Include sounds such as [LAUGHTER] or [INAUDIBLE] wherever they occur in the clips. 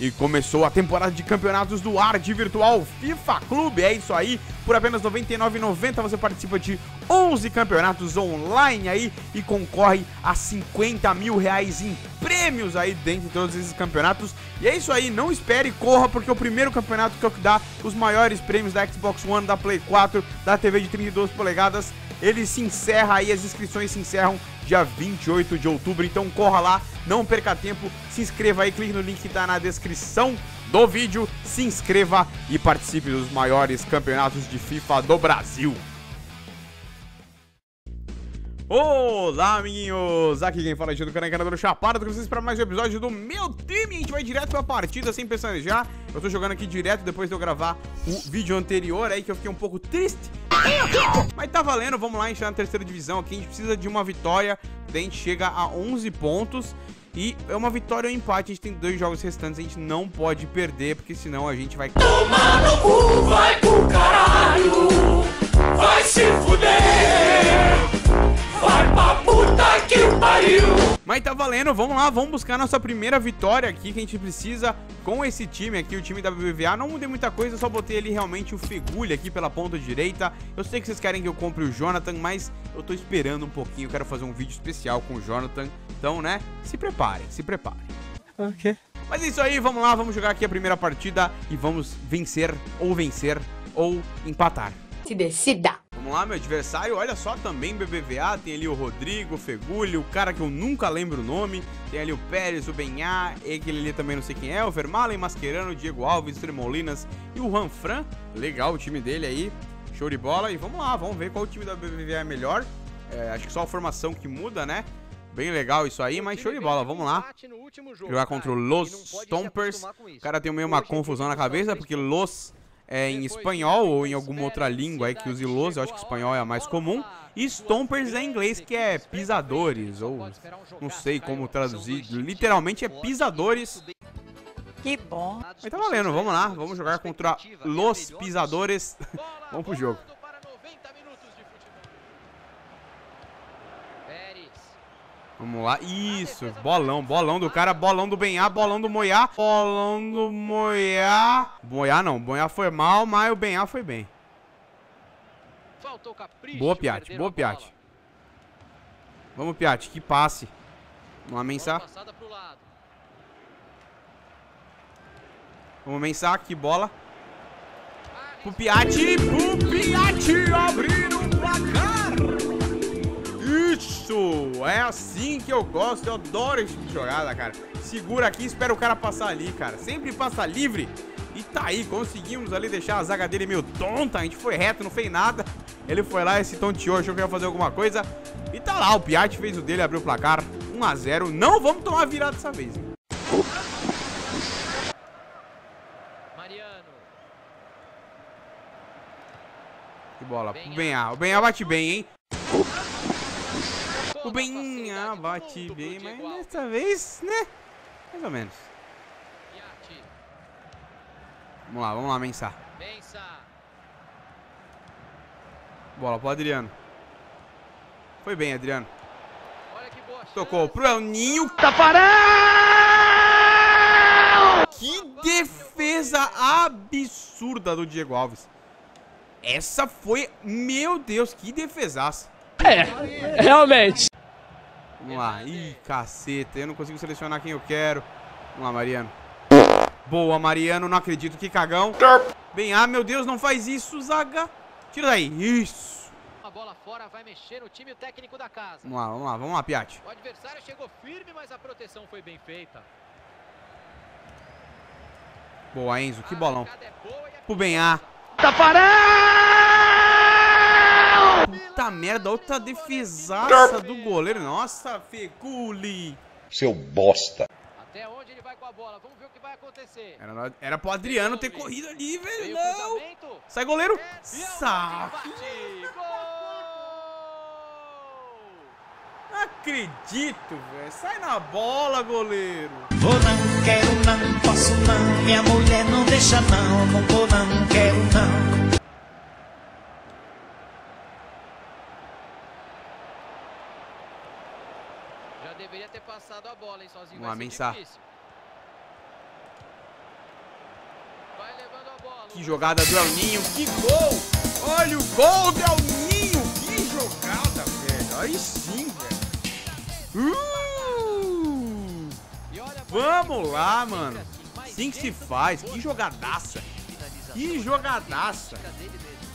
E começou a temporada de campeonatos do ar de virtual FIFA Clube. É isso aí. Por apenas R$ 99,90 você participa de 11 campeonatos online aí e concorre a 50 mil reais em prêmios aí dentro de todos esses campeonatos. E é isso aí, não espere, corra, porque o primeiro campeonato que é o que dá os maiores prêmios da Xbox One, da Play 4, da TV de 32 polegadas, ele se encerra aí, as inscrições se encerram dia 28 de outubro. Então corra lá, não perca tempo, se inscreva aí, clique no link que tá na descrição do vídeo, se inscreva e participe dos maiores campeonatos de FIFA do Brasil. Olá, amiguinhos! Aqui quem fala é do canal Encanador Chapada, com vocês para mais um episódio do meu time. A gente vai direto pra partida sem pestanejar. Eu tô jogando aqui direto depois de eu gravar o vídeo anterior aí, que eu fiquei um pouco triste. Mas tá valendo, vamos lá, a gente tá na terceira divisão aqui. A gente precisa de uma vitória, daí a gente chega a 11 pontos. E é uma vitória ou um empate, a gente tem dois jogos restantes, a gente não pode perder, porque senão a gente vai... Tomar no cu, vai pro caralho, vai se fuder. Mas tá valendo, vamos lá, vamos buscar nossa primeira vitória aqui que a gente precisa com esse time aqui, o time da BBVA. Não mudei muita coisa, só botei ali realmente o Fegulha aqui pela ponta direita. Eu sei que vocês querem que eu compre o Jonathan, mas eu tô esperando um pouquinho, eu quero fazer um vídeo especial com o Jonathan. Então, né, se preparem, se preparem. Ok. Mas é isso aí, vamos lá, vamos jogar aqui a primeira partida e vamos vencer, ou vencer, ou empatar. Se decida. Vamos lá, meu adversário, olha só, também BBVA, tem ali o Rodrigo, o Fegulho, o cara que eu nunca lembro o nome, tem ali o Pérez, o Benhá, aquele ali também não sei quem é, o Vermalen, Mascherano, Diego Alves, Tremolinas e o Ranfran, legal o time dele aí, show de bola, e vamos lá, vamos ver qual time da BBVA é melhor, é, acho que só a formação que muda, né, bem legal isso aí, mas show de bola, vamos lá, jogar contra o Los Stompers, o cara tem meio uma confusão na cabeça, porque Los é, em espanhol ou em alguma outra língua aí que use los, eu acho que espanhol é a mais comum. E stompers é em inglês, que é pisadores, ou não sei como traduzir, literalmente é pisadores. Que bom. Mas tá valendo, vamos lá, vamos jogar contra los pisadores. [LAUGHS] vamos pro jogo. Vamos lá, isso, bolão, bolão do cara, bolão do Benhá, bolão do Moiá, bolão do Moiá. Moiá não, Moiá foi mal, mas o Benhá foi bem. Boa, Piatti, boa, Piatti. Vamos, Piatti, que passe. Vamos mensar. Vamos mensar, que bola. Pro Piatti, pro Piatti, abrindo o placar. Isso! É assim que eu gosto, eu adoro esse tipo de jogada, cara. Segura aqui e espera o cara passar ali, cara. Sempre passa livre. E tá aí, conseguimos ali deixar a zaga dele meio tonta. A gente foi reto, não fez nada. Ele foi lá, esse tonteou, achou que ia fazer alguma coisa. E tá lá, o Piatti fez o dele, abriu o placar. 1x0. Não vamos tomar virada dessa vez, hein? Que bola. O Benhá. O Benhá bate bem, hein? O Benhá bate bem, mas dessa vez, né? Mais ou menos. Vamos lá, vamos lá, Mensah. Mensa. Bola pro Adriano. Foi bem, Adriano. Olha que boa Tocou pro El Ninho. Que defesa absurda do Diego Alves. Essa foi, meu Deus, que defesaça. É, realmente. Vamos lá. Ih, caceta, eu não consigo selecionar quem eu quero. Vamos lá, Mariano. Boa, Mariano, não acredito, que cagão. Bem, ah, meu Deus, não faz isso, Zaga. Tira daí, isso. A bola fora vai mexer no time técnico da casa. Vamos lá, vamos lá, vamos lá, Piatti. O adversário chegou firme, mas a proteção foi bem feita. Boa, Enzo, que bolão. É boa e a Pro Benhá. Puta merda, outra defesaça do goleiro. Nossa, Feculi. Seu bosta. Até onde ele vai com a bola? Vamos ver o que vai acontecer. Era, era pro Adriano ter corrido ali, velho. Não. Sai, goleiro. É o Sa... bate. Gol! Não acredito, velho. Sai na bola, goleiro. Vou não, quero não, posso não, minha mulher não deixa não, não vou não, quero não. Já deveria ter passado a bola, hein, sozinho. Vamos lá, vai ser Mensah. difícil. levando a bola. Que jogada do El Ninho, que gol! Olha o gol do El Ninho! Que jogada, velho! Aí sim, velho! Uh! Vamos lá, mano! Assim que se faz, que jogadaça! Que jogadaça!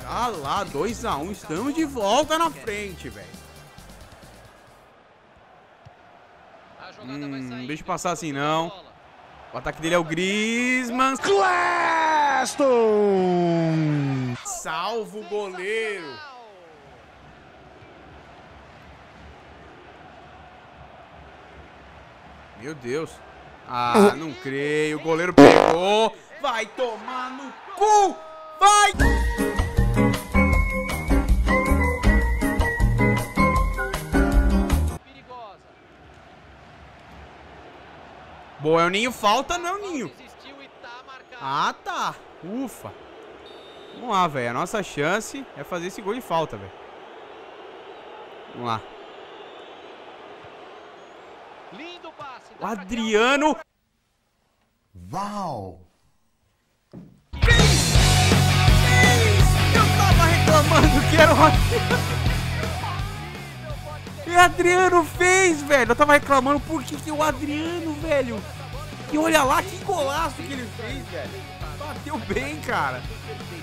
Tá lá, 2x1, estamos de volta na frente, velho! Hum, deixa eu passar assim, não. O ataque dele é o Griezmann. Salva o goleiro! Meu Deus. Ah, não creio. O goleiro pegou. Vai tomar no cu. Vai. Boa, é o Ninho. Falta, não é o Ninho. E tá. Ah, tá. Ufa. Vamos lá, velho. A nossa chance é fazer esse gol de falta, velho. Vamos lá. Lindo passe. O Adriano. Uau! Eu tava reclamando que era o E o Adriano fez, velho. Eu tava reclamando por que, que o Adriano, velho. E olha lá que golaço que ele fez, velho. Bateu bem, cara.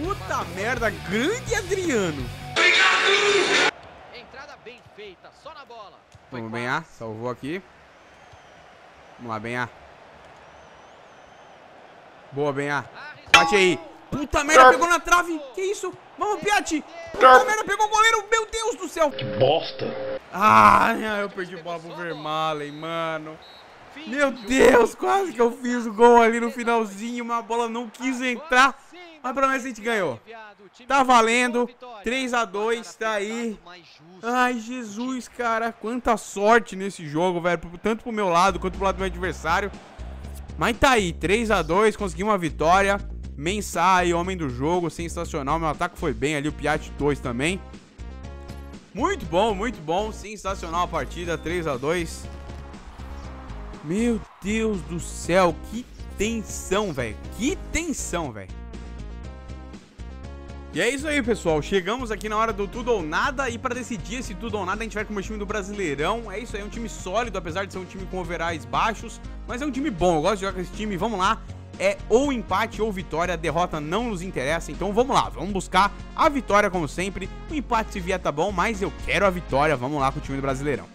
Puta merda, grande Adriano. criar- Entrada bem feita, só na bola. Vamos, quase. Benhar. Salvou aqui. Vamos lá, Benhar. Boa, Benhar. Arriscou. Bate aí. Puta merda, pegou na trave. Que isso? Vamos, Piatti. Puta merda, pegou o goleiro. Meu Deus do céu. Que bosta. Ah, eu perdi a bola pro Vermalen, mano. Meu. Deus, quase que eu fiz o gol ali no finalzinho. Mas a bola não quis entrar. Mas pelo menos a gente ganhou. Tá valendo. vitória. 3 a 2 tá aí. Ai, Jesus, cara. Quanta sorte nesse jogo, velho. Tanto pro meu lado quanto pro lado do meu adversário. Mas tá aí, 3 a 2 conseguimos uma vitória. Mensai, homem do jogo, sensacional. Meu ataque foi bem ali, o Piatti 2 também. Muito bom, muito bom. Sensacional a partida, 3 a 2 Meu Deus do céu, que tensão, velho. Que tensão, velho. E é isso aí, pessoal. Chegamos aqui na hora do tudo ou nada. E pra decidir esse tudo ou nada, a gente vai com o meu time do Brasileirão. É isso aí, é um time sólido, apesar de ser um time com overais baixos. Mas é um time bom. Eu gosto de jogar com esse time. Vamos lá. É ou empate ou vitória. A derrota não nos interessa. Então vamos lá. Vamos buscar a vitória, como sempre. O empate se vier tá bom, mas eu quero a vitória. Vamos lá com o time do Brasileirão.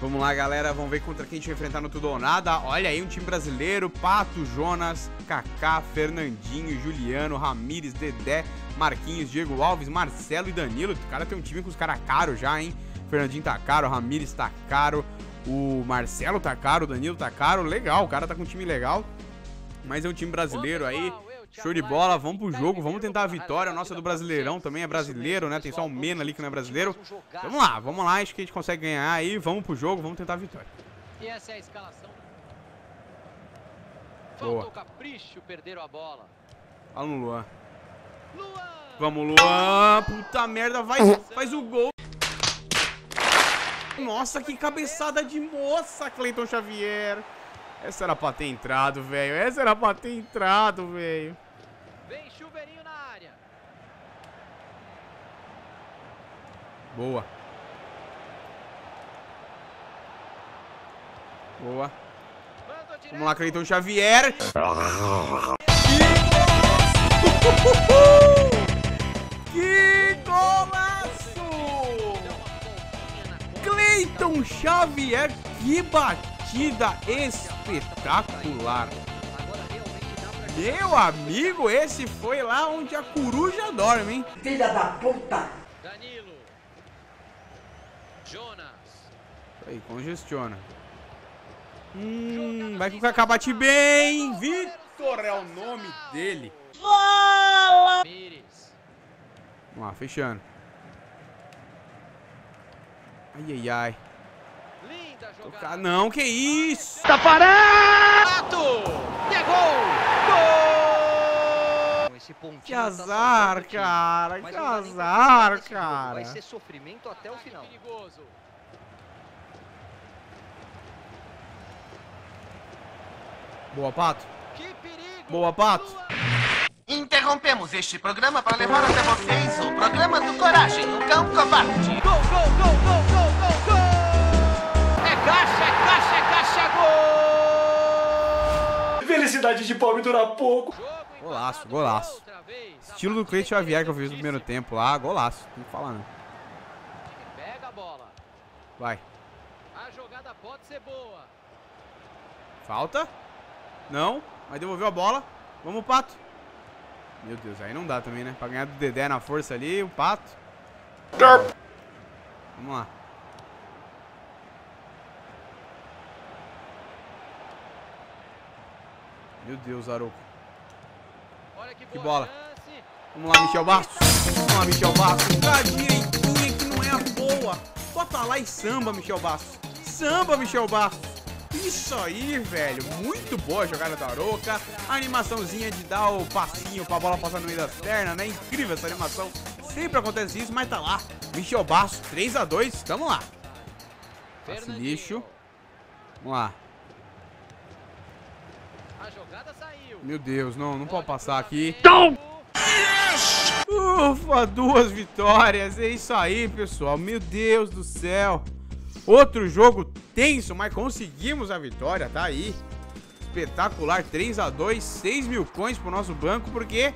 Vamos lá, galera. Vamos ver contra quem a gente vai enfrentar no Tudo ou Nada. Olha aí, um time brasileiro. Pato, Jonas, Kaká, Fernandinho, Juliano, Ramires, Dedé, Marquinhos, Diego Alves, Marcelo e Danilo. O cara tem um time com os caras caros já, hein? Fernandinho tá caro, Ramires tá caro, o Marcelo tá caro, o Danilo tá caro. Legal, o cara tá com um time legal. Mas é um time brasileiro aí. Show de bola, vamos pro jogo, vamos tentar a vitória. A nossa do Brasileirão também é brasileiro, né? Tem só o Mena ali que não é brasileiro. Vamos lá, vamos lá, acho que a gente consegue ganhar aí. Vamos pro jogo, vamos tentar a vitória. E essa é a escalação. Boa. Faltou capricho, perderam a bola. Fala no Luan. Luan! Vamos, Luan. Puta merda, vai, faz o gol. Nossa, que cabeçada de moça, Cleiton Xavier. Essa era pra ter entrado, velho. Essa era pra ter entrado, velho. Vem chuveirinho na área. Boa. Boa. Vamos lá, Cleiton Xavier. [LAUGHS] Que golaço! Cleiton Xavier, que batida espetacular. Dá pra Meu amigo, esse foi lá onde a coruja dorme, hein? Filha da puta! Danilo. Jonas. Aí, congestiona. Hum, vai que o Kaká bate bem. Vitor é o nome dele. Mires. Vamos lá, fechando. Ai, ai, ai. Tocar não, que isso? Pato! Pegou! Gol! Esse Que tá azar, cara. Que azar, cara. Vai ser sofrimento até o Ataque final. perigoso. Boa, Pato. Que perigo! Boa, Pato. Interrompemos este programa para levar até vocês o programa do Coragem, o Cão Covarde. Gol, gol, gol, gol, gol, gol, gol! Caixa, é caixa, caixa, é gol! Felicidade de pobre dura pouco. Golaço, golaço. Estilo do Cleiton Xavier que eu fiz no primeiro tempo lá, golaço. Tem que falar, né? Pega a bola. Vai. A jogada pode ser boa. Falta. Não, mas devolveu a bola. Vamos, Pato. Meu Deus, aí não dá também, né? Pra ganhar do Dedé na força ali, o Pato. Vamos lá. Meu Deus, Aroco. Olha que, Que bola. chance. Vamos lá, Michel Bastos. Vamos lá, Michel Bastos. Tá direitinha que não é a boa. Bota lá e samba, Michel Bastos. Samba, Michel Bastos. Isso aí, velho. Muito boa a jogada da Aroca. A animaçãozinha de dar o passinho pra bola passar no meio das pernas, né? Incrível essa animação. Sempre acontece isso, mas tá lá. Michel Bastos, 3x2. Tamo lá. Passe lixo. Vamos lá. Meu Deus, não, não pode passar aqui. cruzamento. Ufa, duas vitórias. É isso aí, pessoal. Meu Deus do céu. Outro jogo tenso, mas conseguimos a vitória, tá aí. Espetacular, 3 a 2 6 mil coins pro nosso banco, porque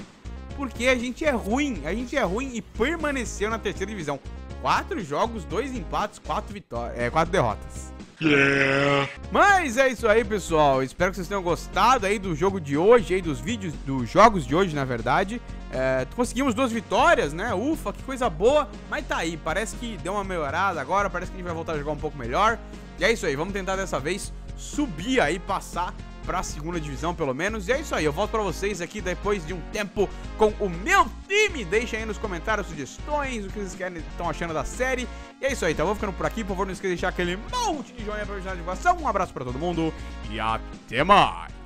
porque a gente é ruim, a gente é ruim e permaneceu na terceira divisão. Quatro jogos, dois empates, quatro vitórias, é, quatro derrotas. Mas é isso aí, pessoal. Espero que vocês tenham gostado aí do jogo de hoje, aí dos vídeos, dos jogos de hoje, na verdade. É, conseguimos duas vitórias, né? Ufa, que coisa boa. Mas tá aí, parece que deu uma melhorada agora. Parece que a gente vai voltar a jogar um pouco melhor. E é isso aí, vamos tentar dessa vez subir aí, passar pra segunda divisão, pelo menos. E é isso aí, eu volto pra vocês aqui depois de um tempo com o meu time. Deixa aí nos comentários sugestões, o que vocês querem, estão achando da série. E é isso aí, então vou ficando por aqui. Por favor, não esqueça de deixar aquele monte de joinha pra ajudar a divulgação. Um abraço pra todo mundo e até mais.